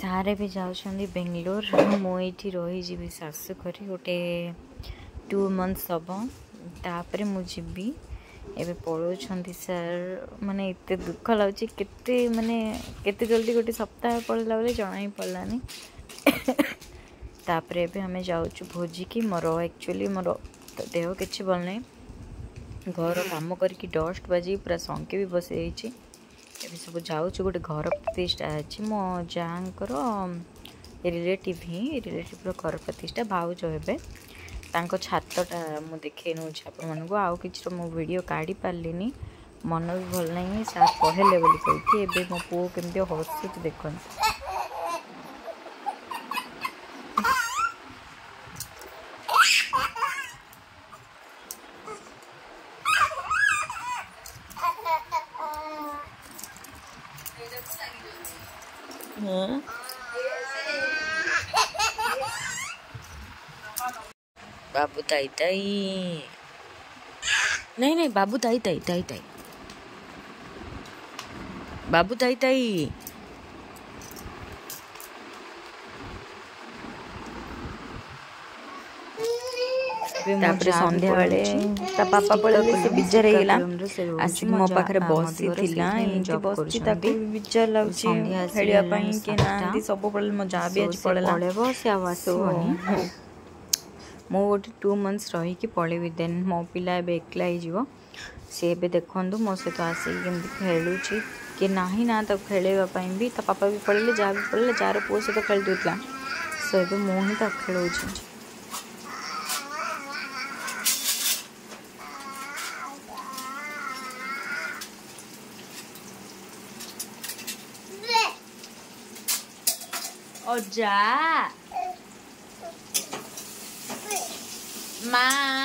Sir ଏବେ ଯାଉଛନ୍ତି ବେଙ୍ଗଲୋର ମୁଁ ଏଇଠି ରହିଯିବି ଶାଶୁ ଘରେ ଗୋଟେ ଟୁ ମନ୍ଥସ୍ ହେବ ତାପରେ ମୁଁ ଯିବି ଏବେ ପଳାଉଛନ୍ତି ସାର୍ ମାନେ ଏତେ ଦୁଃଖ ଲାଗୁଛି କେତେ ମାନେ କେତେ ଜଲ୍ଦି ଗୋଟେ ସପ୍ତାହ ପଳେଇଲା ବୋଲି ଜଣା ହିଁ ପଡ଼ିଲାନି ତାପରେ ଏବେ ଆମେ ଯାଉଛୁ ଭୋଜିକି ମୋର ଆକ୍ଚୁଆଲି ମୋର ଦେହ କିଛି ଭଲ ନାହିଁ ଘର କାମ କରିକି ଡଷ୍ଟ ବାଜିକି ପୁରା ଶଙ୍କି ବି ବସେଇଛି ए सबै जाउँछु गए घर प्रतिष्ठा अहिले म जाँ रेट हिँड रिलेट्र घर प्रतिष्ठा भाउज हो छाता म देखै नान आउ कि म भिडियो काड़ी पारि मन भाइ साहेले पनि कि ए म पू के हौसि देख बाबू ताई ताई नहीं नहीं बाबू ताई ताई ताई ताई बाबू ताई ताई ତାପରେ ସନ୍ଧ୍ୟାବେଳେ ତା ବାପା ପଳେଇଲେ ସେ ବିଜାର ହେଇଗଲା ଆସିକି ମୋ ପାଖରେ ବସିଥିଲା ଏମିତି ବସିଛି ତାକୁ ବି ବିଜାର ଲାଗୁଛି ଖେଳିବା ପାଇଁ କିଏ ନାହାନ୍ତି ସବୁବେଳେ ମୋ ଯାହା ବି ଆଜି ପଳେଇଲା ସେ ଆଉ ଆସିବନି ମୁଁ ଗୋଟେ ଟୁ ମନ୍ଥସ୍ ରହିକି ପଳେଇବି ଦେନ୍ ମୋ ପିଲା ଏବେ ଏକଲା ହେଇଯିବ ସେ ଏବେ ଦେଖନ୍ତୁ ମୋ ସହିତ ଆସିକି କେମିତି ଖେଳୁଛି କିଏ ନାହିଁ ନା ତାକୁ ଖେଳେଇବା ପାଇଁ ବି ତା ପାପା ବି ପଳେଇଲେ ଯାହା ବି ପଳେଇଲେ ଯାହାର ପୁଅ ସହିତ ଖେଳି ଦେଉଥିଲା ସୋ ଏବେ ମୁଁ ହିଁ ତାକୁ ଖେଳଉଛି Oja. Ma.